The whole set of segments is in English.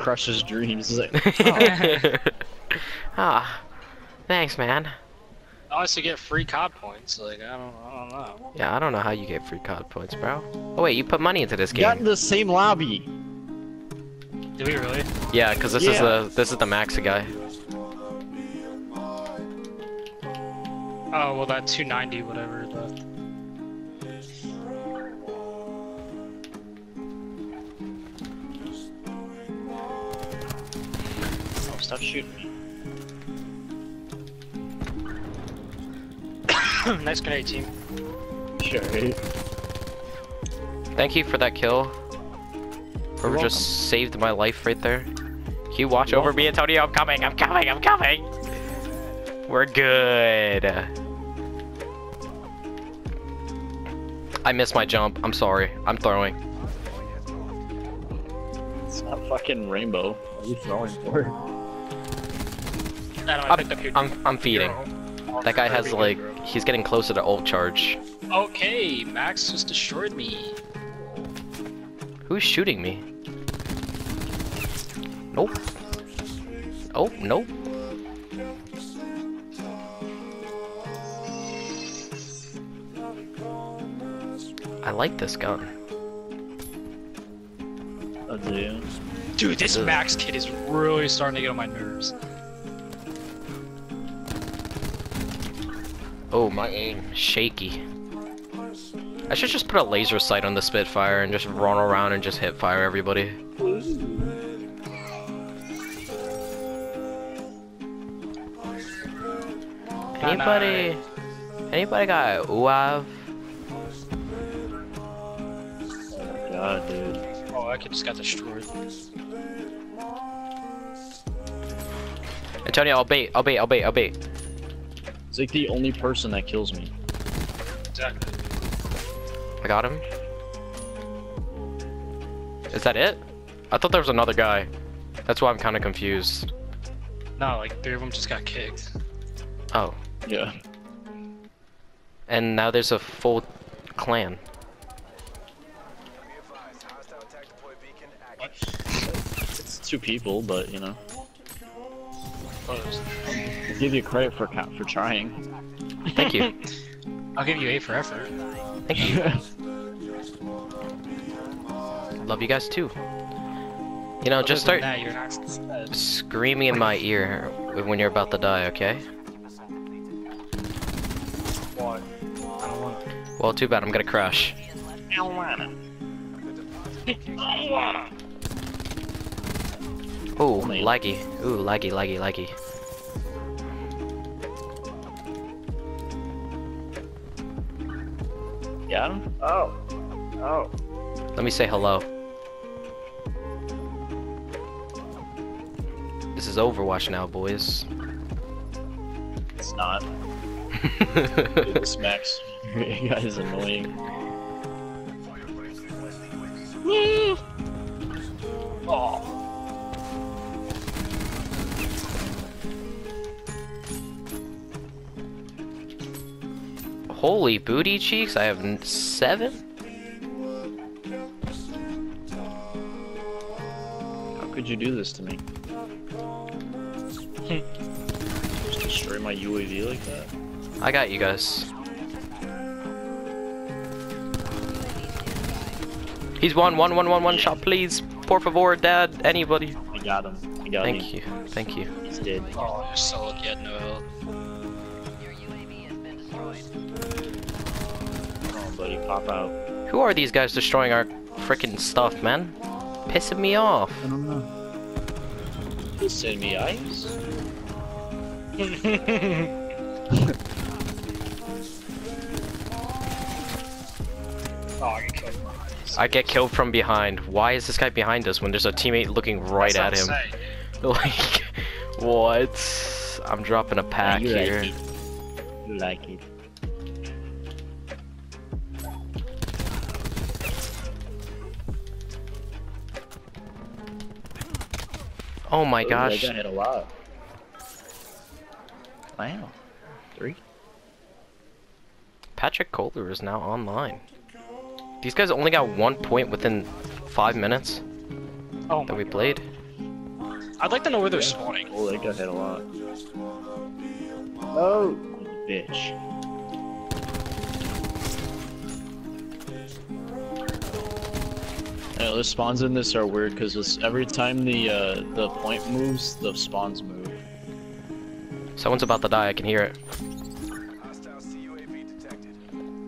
crushes dreams. He's like, oh, ah, thanks, man. I also get free COD points. Like I don't, I don't know. Yeah, I don't know how you get free COD points, bro. Oh wait, you put money into this game. got in the same lobby. Do we really? Yeah, because this is the this is the max guy. Oh well, that 290 whatever. Stop shooting me. nice grenade team. Sure. Thank you for that kill. You're Or just saved my life right there. Can you watch over me, Antonio? I'm coming, I'm coming, I'm coming! We're good. I missed my jump. I'm sorry. I'm throwing. It's not fucking rainbow. What are you throwing for? Adam, I picked up your. I'm I'm feeding. That guy has like he's getting closer to ult charge. Okay, Max just destroyed me. Who's shooting me? Nope. Oh, nope. I like this gun. Oh, do? Dude, this Ugh. Max kid is really starting to get on my nerves. Oh, my aim. Shaky. I should just put a laser sight on the Spitfire and just run around and just hit fire everybody. Anybody? Anybody got UAV? Oh god, dude. Oh, that kid just got destroyed. Antonio, I'll bait, I'll bait, I'll bait, I'll bait. He's like the only person that kills me. Exactly. I got him. Is that it? I thought there was another guy. That's why I'm kind of confused. No, like three of them just got kicked. Oh, Yeah. and now there's a full clan. It's two people, but you know. Oh, Close. I'll give you credit for for trying. Thank you. I'll give you A for effort. Thank you. Love you guys too. You know, just start that, you're not screaming in my ear when you're about to die, okay? What? I don't want to. Well, too bad. I'm gonna crash. Ooh, laggy. Ooh, laggy, laggy, laggy. Got him? Oh. Oh. Let me say hello. This is Overwatch now, boys. It's not. Dude, this Max guy is annoying. oh. Holy booty cheeks, I have seven? How could you do this to me? Just destroy my UAV like that? I got you guys. He's one, one, one, one, one shot, please. Por favor, dad, anybody. I got him. I got him. Thank you, thank you. He's dead. Oh, you're so lucky I had no health. Come on, buddy, pop out. Who are these guys destroying our freaking stuff, man? Pissing me off. I don't know. Send me ice. Oh, I get killed behind. I get killed from behind. Why is this guy behind us when there's a teammate looking right at him? Like, what? I'm dropping a pack you here. Like it. You like it. Oh my Ooh, gosh. That guy hit a lot. Wow. Three? Patrick Kohler is now online. These guys only got one point within five minutes Oh that we God. played. I'd like to know where they're spawning. Oh, they got hit a lot. Oh, bitch. Yeah, the spawns in this are weird because every time the uh, the point moves, the spawns move. Someone's about to die. I can hear it.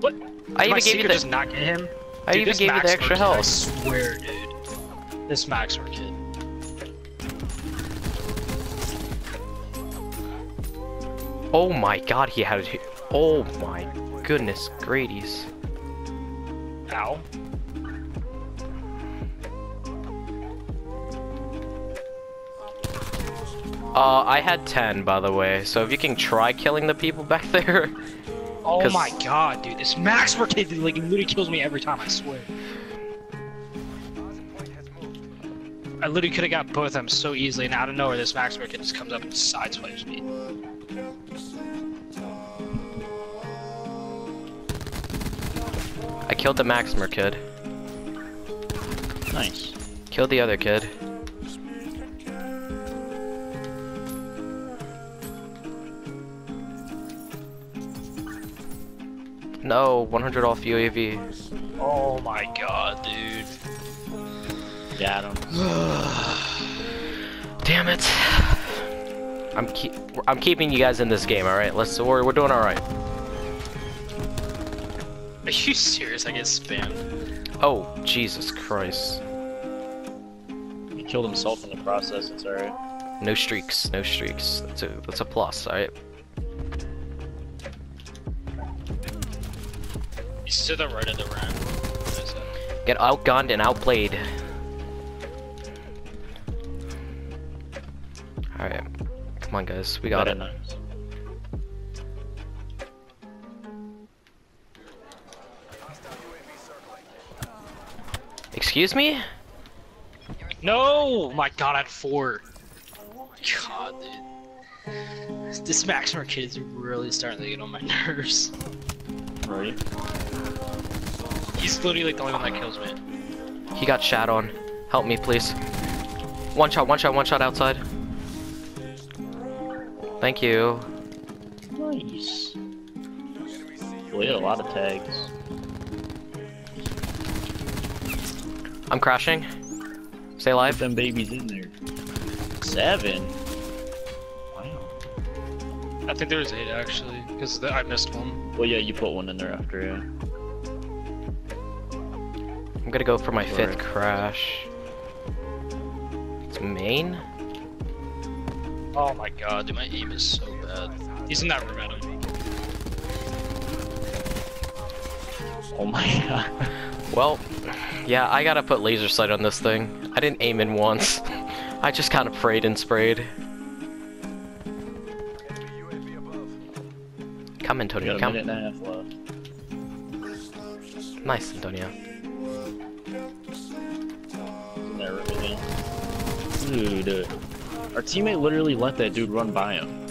What? I My even gave you the. does not get him. I Dude, even this gave you the Maxwell extra kid, I health. swear, dude. This Max Maxwell kid. Oh my god, he had it. Oh my goodness, Grady's. Ow. Uh, I had 10, by the way, so if you can try killing the people back there. oh my god, dude. This Maxwell kid, like, he literally kills me every time, I swear. I literally could have got both of them so easily, and out of nowhere, this Maxwell kid just comes up and sideswipes me. I killed the Maximer kid. Nice. Killed the other kid. No, 100 off UAV. Oh my god, dude. Got him. Damn it. I'm keep I'm keeping you guys in this game, all right? Let's we're we're doing all right. Are you serious? I get spammed. Oh, Jesus Christ. He killed himself in the process. It's alright. No streaks, no streaks. That's a that's a plus, all right? He's to the right of the ramp. What is that? Get outgunned and outplayed. All right. Come on, guys. We got Very it. Nice. Excuse me? No! My god, I had four. God, dude. This Maximer kid is really starting to get on my nerves. Right. He's literally like the only one that kills me. He got shot on. Help me, please. One shot, one shot, one shot outside. Thank you. Nice. Well, he had a lot of tags. I'm crashing. Stay Put alive. them babies in there. Seven. Wow. I think there was eight actually, because I missed one. Well, yeah, you put one in there after, yeah. I'm gonna go for my fifth Alright. crash. It's main? Oh my god, dude, my aim is so bad. He's in that room, Adam. Oh my god. Well, yeah, I gotta put laser sight on this thing. I didn't aim in once. I just kind of prayed and sprayed. Come, We Antonio, got a come. minute and a half left. Nice, Antonio. Dude, our teammate literally let that dude run by him.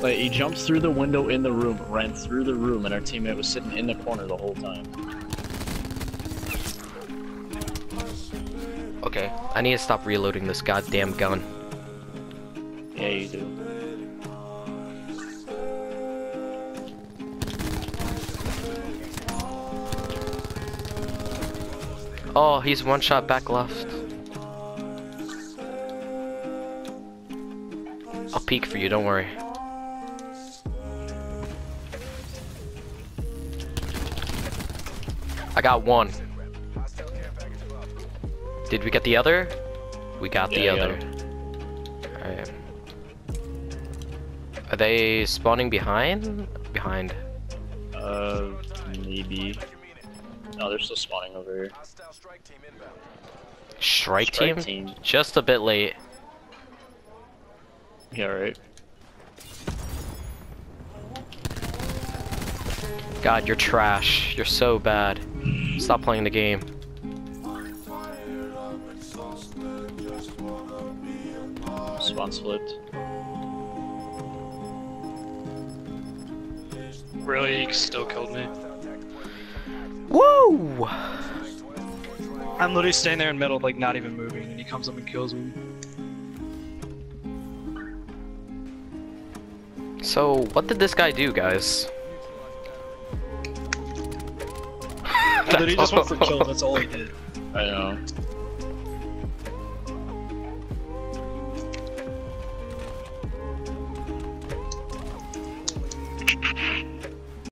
Like, he jumped through the window in the room, ran through the room, and our teammate was sitting in the corner the whole time. Okay, I need to stop reloading this goddamn gun. Yeah, you do. Oh, he's one shot back left. I'll peek for you, don't worry. I got one. Did we get the other? We got the Yeah, got other. Alright. Are they spawning behind? Behind. Uh, maybe. No, they're still spawning over here. Strike, Strike team? team. Just a bit late. Yeah, right. God, you're trash. You're so bad. Stop playing the game. Spawn's flipped. Really, he still killed me. Woo! I'm literally standing there in the middle, like not even moving, and he comes up and kills me. So, what did this guy do, guys? He just went for kill. That's all he did. I know.